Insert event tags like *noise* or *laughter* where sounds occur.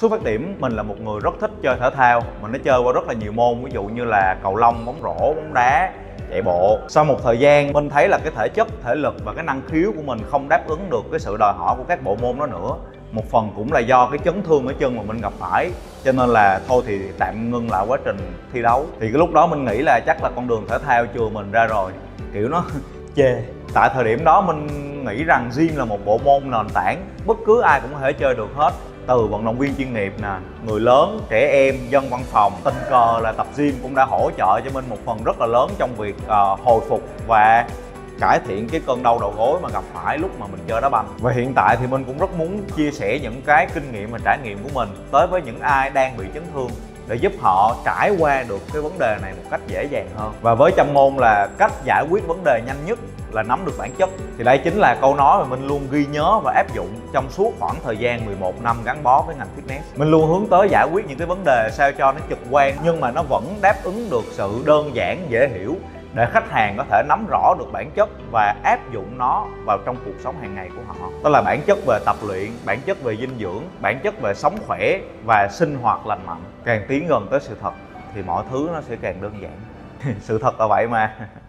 Xuất phát điểm mình là một người rất thích chơi thể thao. Mình đã chơi qua rất là nhiều môn Ví dụ như là cầu lông, bóng rổ, bóng đá, chạy bộ. Sau một thời gian mình thấy là cái thể chất, thể lực và cái năng khiếu của mình không đáp ứng được cái sự đòi hỏi của các bộ môn đó nữa. Một phần cũng là do cái chấn thương ở chân mà mình gặp phải. Cho nên là thôi thì tạm ngưng lại quá trình thi đấu. Thì cái lúc đó mình nghĩ là chắc là con đường thể thao chừa mình ra rồi. Kiểu nó *laughs* chê tại thời điểm đó mình nghĩ rằng gym là một bộ môn nền tảng bất cứ ai cũng có thể chơi được hết từ vận động viên chuyên nghiệp nè người lớn trẻ em dân văn phòng tình cờ là tập gym cũng đã hỗ trợ cho mình một phần rất là lớn trong việc uh, hồi phục và cải thiện cái cơn đau đầu gối mà gặp phải lúc mà mình chơi đá banh. Và hiện tại thì mình cũng rất muốn chia sẻ những cái kinh nghiệm và trải nghiệm của mình tới với những ai đang bị chấn thương để giúp họ trải qua được cái vấn đề này một cách dễ dàng hơn. Và với châm môn là cách giải quyết vấn đề nhanh nhất là nắm được bản chất. Thì đây chính là câu nói mà mình luôn ghi nhớ và áp dụng trong suốt khoảng thời gian 11 năm gắn bó với ngành fitness. Mình luôn hướng tới giải quyết những cái vấn đề sao cho nó trực quan, nhưng mà nó vẫn đáp ứng được sự đơn giản, dễ hiểu để khách hàng có thể nắm rõ được bản chất và áp dụng nó vào trong cuộc sống hàng ngày của họ. Đó là bản chất về tập luyện, bản chất về dinh dưỡng, bản chất về sống khỏe và sinh hoạt lành mạnh. Càng tiến gần tới sự thật thì mọi thứ nó sẽ càng đơn giản. *laughs* Sự thật là vậy mà. *laughs*